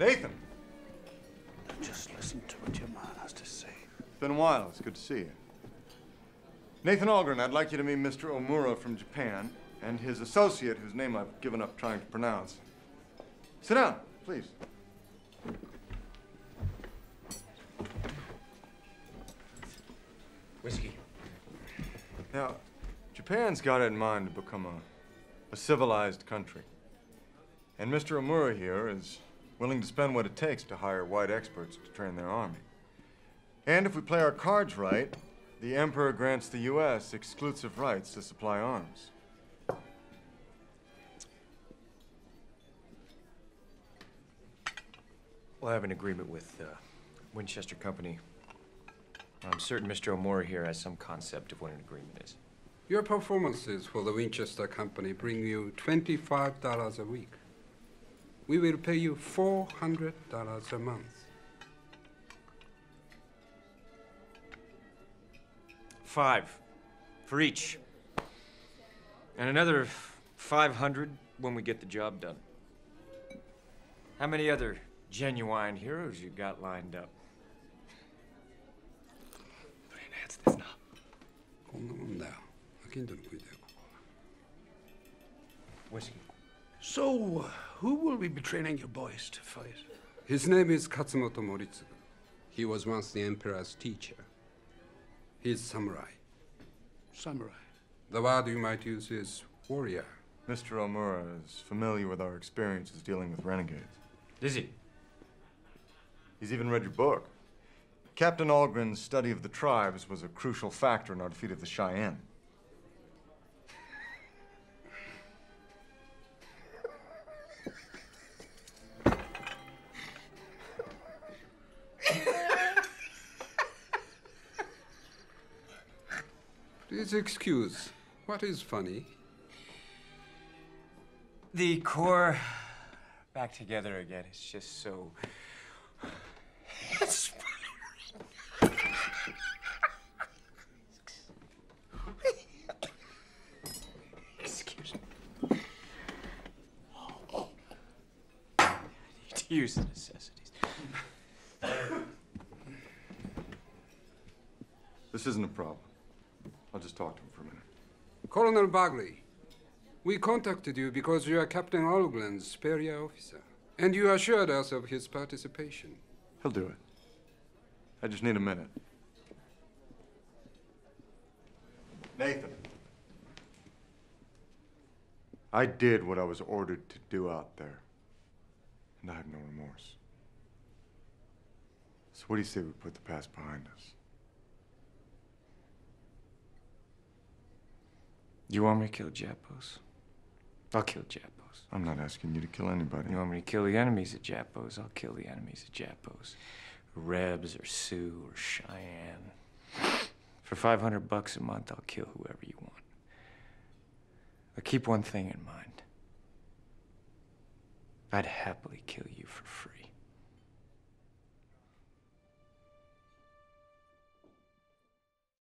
Nathan, Just listen to what your man has to say. it's been a while. It's good to see you. Nathan Algren, I'd like you to meet Mr. Omura from Japan and his associate, whose name I've given up trying to pronounce. Sit down, please. Whiskey. Now, Japan's got it in mind to become a, a civilized country. And Mr. Omura here is willing to spend what it takes to hire white experts to train their army. And if we play our cards right, the Emperor grants the U.S. exclusive rights to supply arms. We'll have an agreement with uh, Winchester Company. I'm certain Mr. Omura here has some concept of what an agreement is. Your performances for the Winchester Company bring you $25 a week we will pay you $400 a month. Five for each. And another 500 when we get the job done. How many other genuine heroes you got lined up? So, uh, who will we be training your boys to fight? His name is Katsumoto Moritsugu. He was once the emperor's teacher. He's samurai. Samurai. The word you might use is warrior. Mr. Omura is familiar with our experiences dealing with renegades. Is he? He's even read your book. Captain Algren's study of the tribes was a crucial factor in our defeat of the Cheyenne. Please excuse. What is funny? The core back together again. It's just so. It's Excuse me. I need to use the necessities. This isn't a problem. I'll just talk to him for a minute. Colonel Bagley, we contacted you because you are Captain Algren's superior officer, and you assured us of his participation. He'll do it. I just need a minute. Nathan. I did what I was ordered to do out there. And I have no remorse. So what do you say we put the past behind us? You want me to kill Japos? I'll kill Japos. I'm not asking you to kill anybody. You want me to kill the enemies of Japos? I'll kill the enemies of Japos. Rebs or Sioux or Cheyenne. For 500 bucks a month, I'll kill whoever you want. But keep one thing in mind. I'd happily kill you for free.